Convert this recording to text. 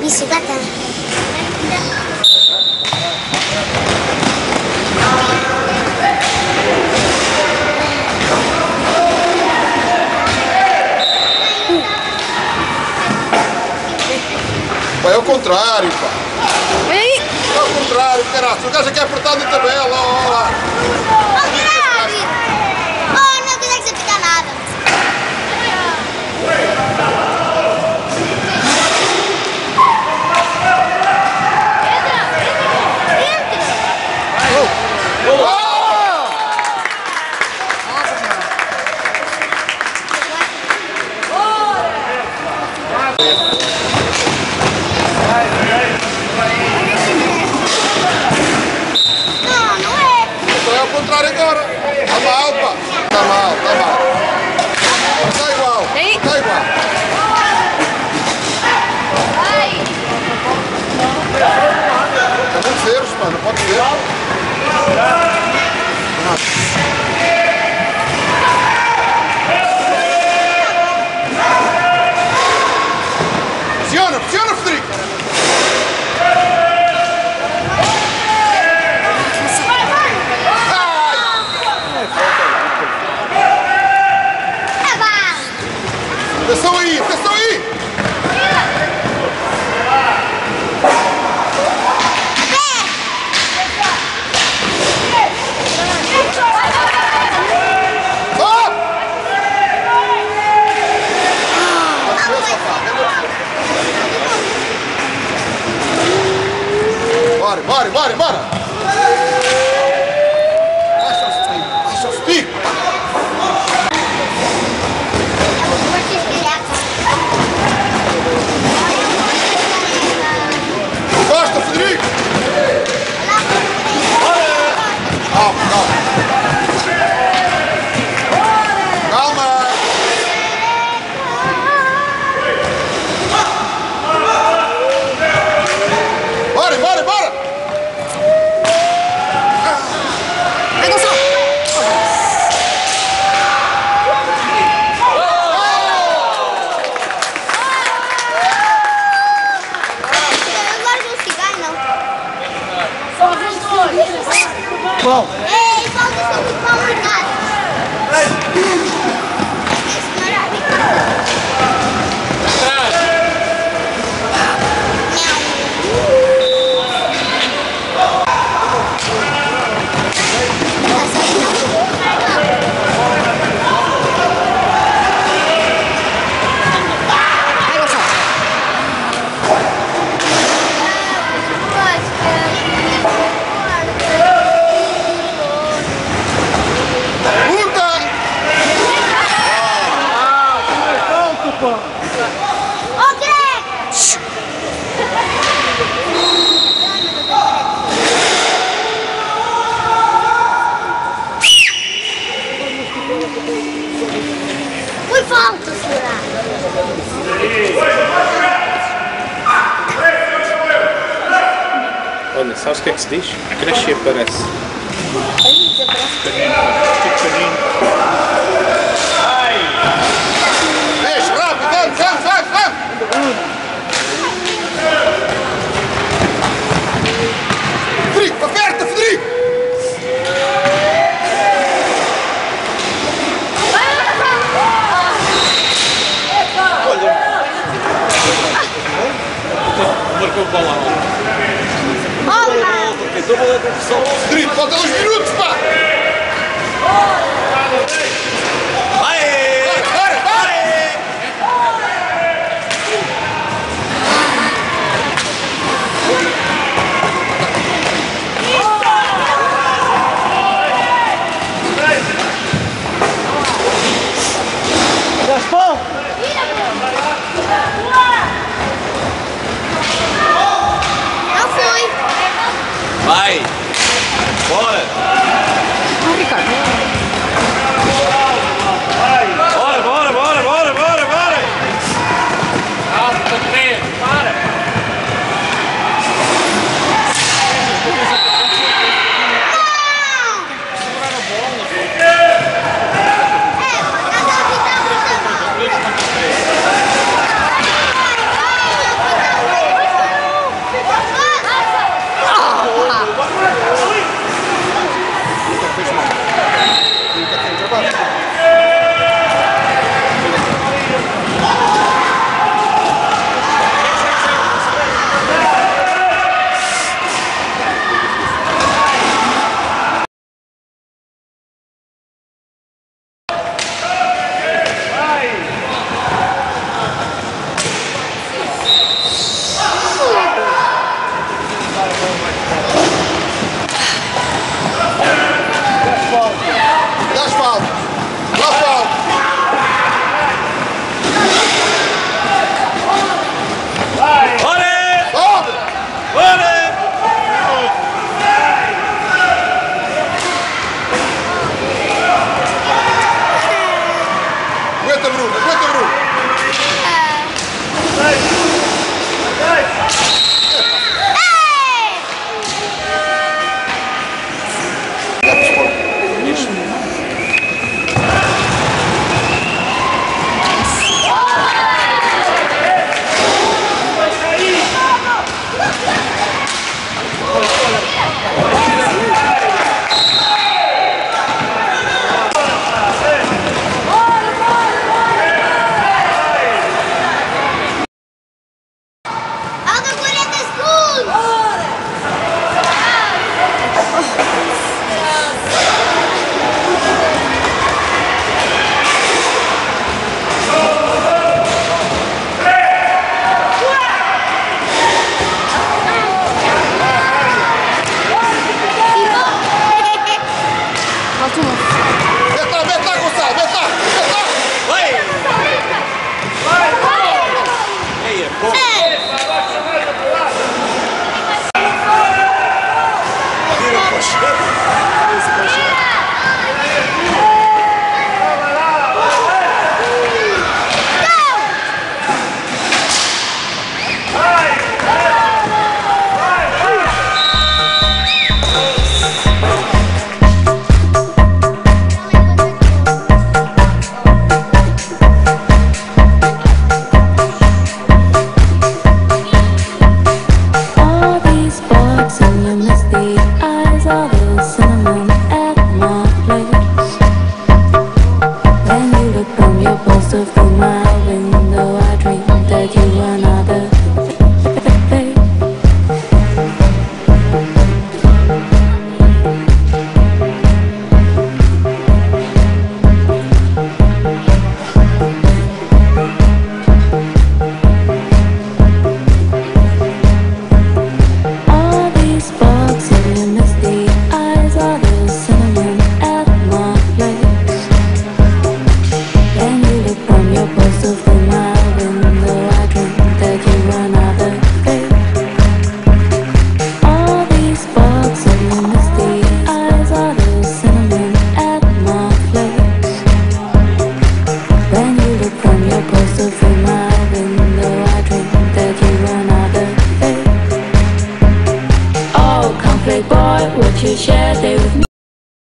Bicicleta. Pá, é o contrário, pá. Ei! É o contrário, caralho. O gajo aqui é apertado na tabela, ó lá. Contrário agora. Tá mal, pá. Tá mal, tá mal. Tá igual. Tá igual. Tá muito pá. Não pode ser. Atenção aí, atenção aí. Bora, bora, bora, bora! Bom, Ei, falta o seu Foi falta, será? Olha, sabes o que é que se diz? Cresce e aparece. Deixa, Marcou para lá. Olá! Federico, falta dois minutos, pá. Bora, い。